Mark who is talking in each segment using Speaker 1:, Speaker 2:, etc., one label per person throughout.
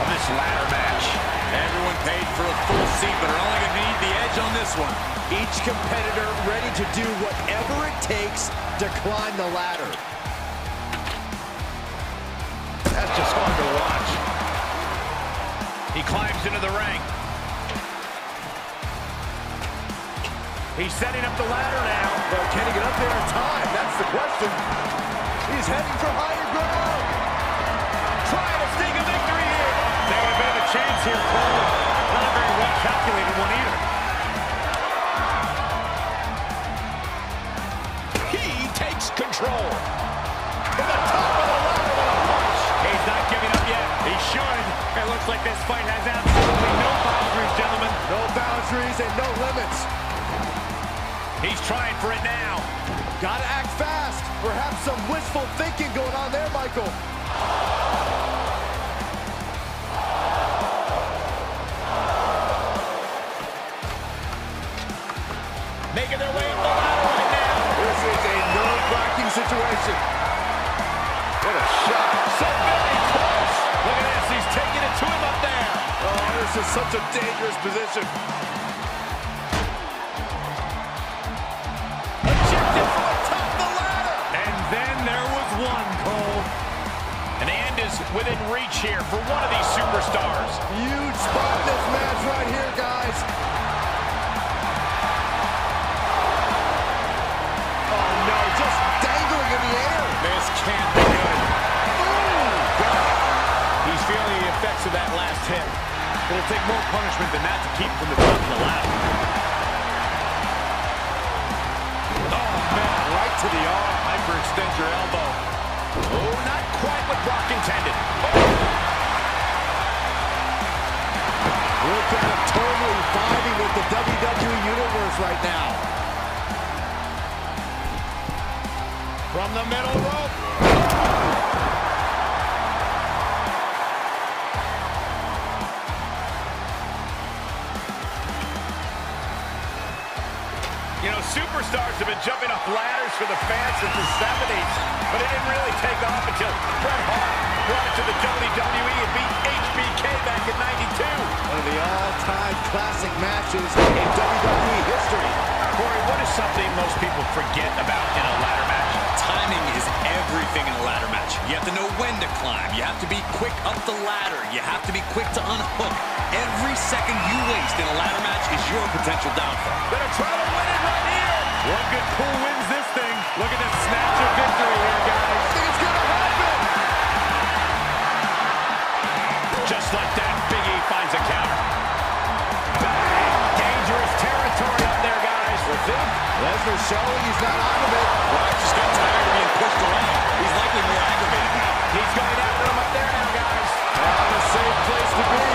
Speaker 1: of this
Speaker 2: ladder match.
Speaker 3: Everyone paid for a full seat, but are only going to need the edge on this
Speaker 1: one. Each competitor ready to do whatever it takes to climb the ladder.
Speaker 2: That's just fun to watch. He climbs into the ring. He's setting up the ladder now.
Speaker 1: But can he get up there in time? That's the question. He's heading for higher
Speaker 2: here. Not a very well calculated one either. He takes control. To the top of the ladder with a punch. He's not giving up yet. He should. It looks like this fight has absolutely no boundaries, gentlemen.
Speaker 1: No boundaries and no limits.
Speaker 2: He's trying for it now.
Speaker 1: Gotta act fast. Perhaps some wishful thinking going on there, Michael. Situation. What a shot.
Speaker 2: So very close. Look at this. He's taking it to him up there.
Speaker 1: Oh, this is such a dangerous position.
Speaker 2: Ejected from atop the ladder. And then there was one, Cole. And the end is within reach here for one of these superstars.
Speaker 1: Huge spot in this match right here, guys.
Speaker 2: Effects of that last hit. It'll take more punishment than that to keep from the top of the ladder. Oh, man, right to the arm. Hyperextend your elbow. Oh, not quite what Brock intended. Oh.
Speaker 1: Look at him totally vibing with the WWE Universe right now.
Speaker 2: From the middle rope. You know, superstars have been jumping off ladders for the fans since the 70s, but it didn't really take off until Bret Hart brought it to the WWE and beat HBK back in 92.
Speaker 1: One of the all-time classic matches in WWE history.
Speaker 2: Corey, what is something most people forget about in a ladder match?
Speaker 3: Timing is everything in a ladder match. You have to know when to climb. You have to be quick up the ladder. You have to be quick to unhook. Every second you waste in a ladder match is your potential downfall.
Speaker 2: Gonna try to win it right here. One good pull wins this thing. Look at this snatch of victory here, guys.
Speaker 1: I think it's gonna happen.
Speaker 2: Just like that, Big E finds a counter. Bang! Dangerous territory up there, guys.
Speaker 1: You think? Lesnar showing he's not out of it.
Speaker 3: Brock just got tired of being pushed around. He's likely more aggravated now.
Speaker 2: He's going after him up there now, guys.
Speaker 1: Not a safe place to be.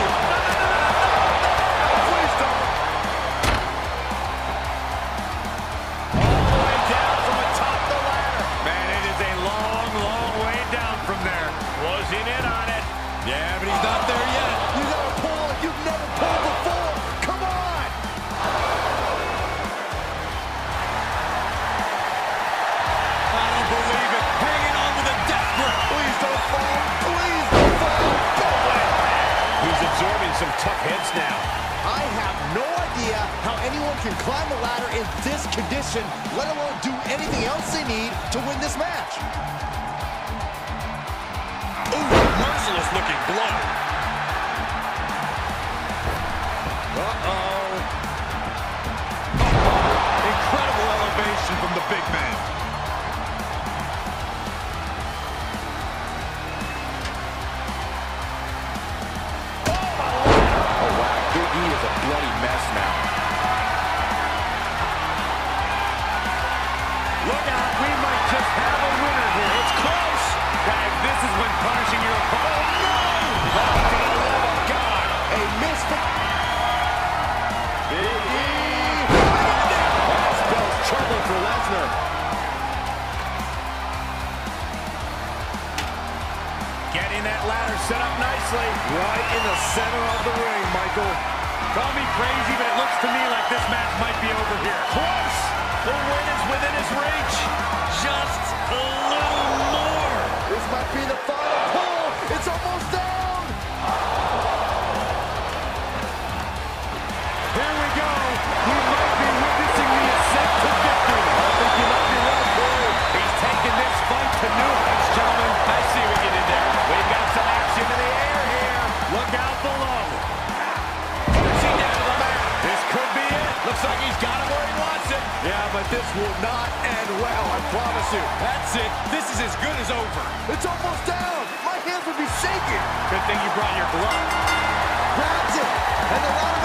Speaker 3: But he's not there yet.
Speaker 1: You gotta pull like you've never pulled before. Come on.
Speaker 3: I don't believe it. Hanging on with a death grip.
Speaker 1: Please don't fall. Please don't fall.
Speaker 2: He's absorbing some tough hits now.
Speaker 1: I have no idea how anyone can climb a ladder in this condition, let alone do anything else they need to win this match.
Speaker 3: Ooh, merciless looking blow.
Speaker 1: Uh-oh.
Speaker 3: Incredible elevation from the big man.
Speaker 1: Oh, wow. Big E is a bloody mess now.
Speaker 2: Ladder set up nicely.
Speaker 1: Right in the center of the ring, Michael.
Speaker 2: Call me crazy, but it looks to me like this match might be over here. Close! The win is within his reach.
Speaker 3: Just a little more.
Speaker 1: This might be the final
Speaker 3: as good as over.
Speaker 1: It's almost down. My hands would be shaking.
Speaker 3: Good thing you brought your glove.
Speaker 1: Grabs it, and the